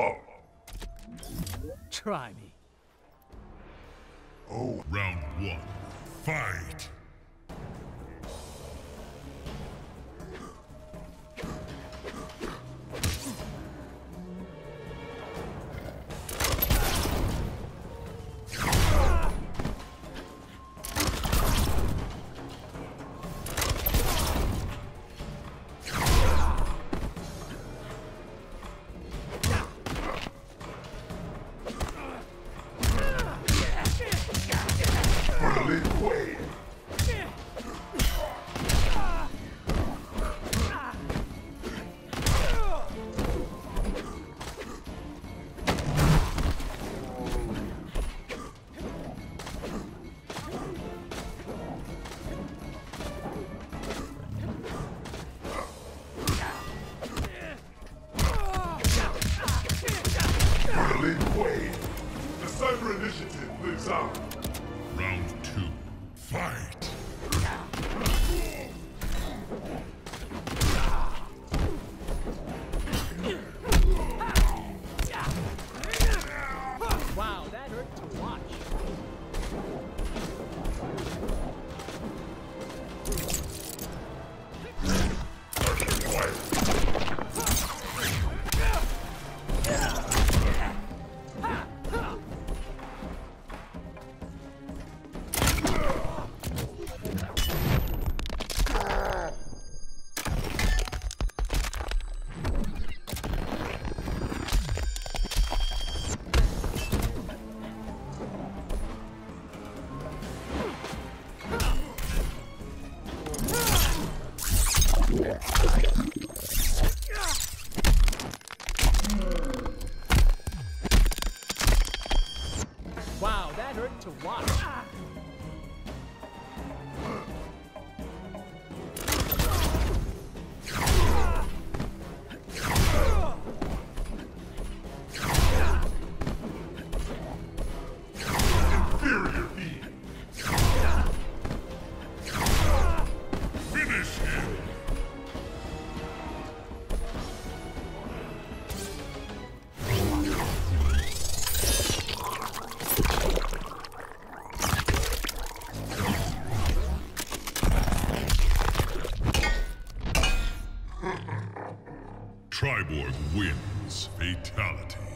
up. Try me. Oh, round one. Fight! Initiative lives on. Round two. Fight! Wow, that hurt to watch. Inferior being. Triborg wins. Fatality.